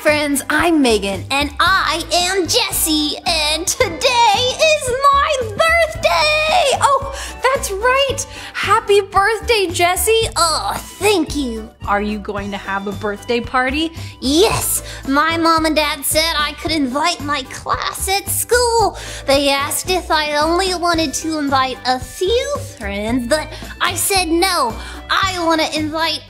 friends, I'm Megan. And I am Jessie, and today is my birthday! Oh, that's right! Happy birthday, Jessie! Oh, thank you. Are you going to have a birthday party? Yes, my mom and dad said I could invite my class at school. They asked if I only wanted to invite a few friends, but I said no. I want to invite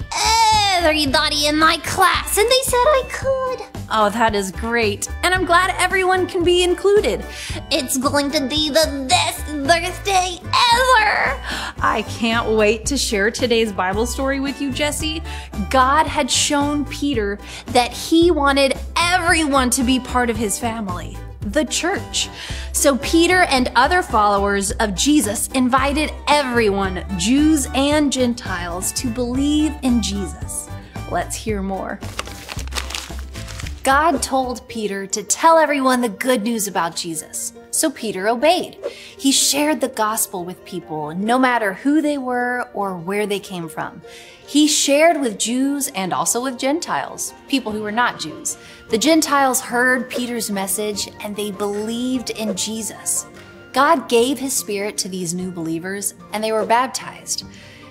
everybody in my class, and they said I could. Oh, that is great. And I'm glad everyone can be included. It's going to be the best birthday ever. I can't wait to share today's Bible story with you, Jessie. God had shown Peter that he wanted everyone to be part of his family the church. So Peter and other followers of Jesus invited everyone, Jews and Gentiles, to believe in Jesus. Let's hear more. God told Peter to tell everyone the good news about Jesus. So Peter obeyed. He shared the gospel with people, no matter who they were or where they came from. He shared with Jews and also with Gentiles, people who were not Jews. The Gentiles heard Peter's message and they believed in Jesus. God gave his spirit to these new believers and they were baptized.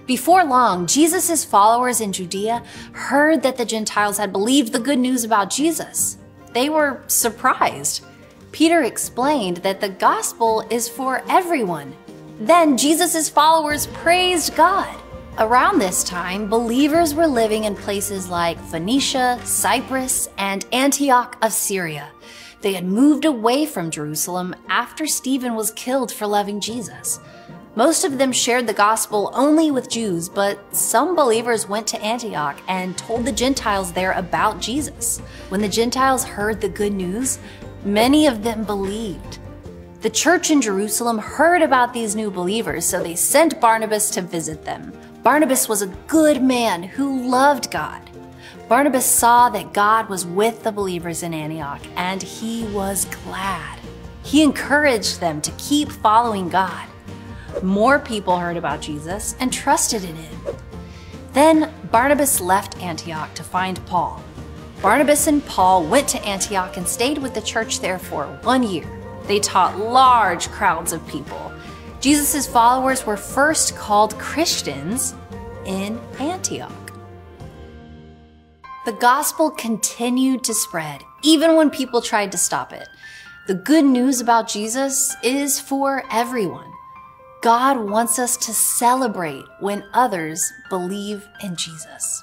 Before long, Jesus' followers in Judea heard that the Gentiles had believed the good news about Jesus. They were surprised. Peter explained that the gospel is for everyone. Then Jesus' followers praised God. Around this time, believers were living in places like Phoenicia, Cyprus, and Antioch of Syria. They had moved away from Jerusalem after Stephen was killed for loving Jesus. Most of them shared the gospel only with Jews, but some believers went to Antioch and told the Gentiles there about Jesus. When the Gentiles heard the good news, many of them believed. The church in Jerusalem heard about these new believers, so they sent Barnabas to visit them. Barnabas was a good man who loved God. Barnabas saw that God was with the believers in Antioch, and he was glad. He encouraged them to keep following God. More people heard about Jesus and trusted in him. Then Barnabas left Antioch to find Paul. Barnabas and Paul went to Antioch and stayed with the church there for one year. They taught large crowds of people. Jesus' followers were first called Christians in Antioch. The gospel continued to spread, even when people tried to stop it. The good news about Jesus is for everyone. God wants us to celebrate when others believe in Jesus.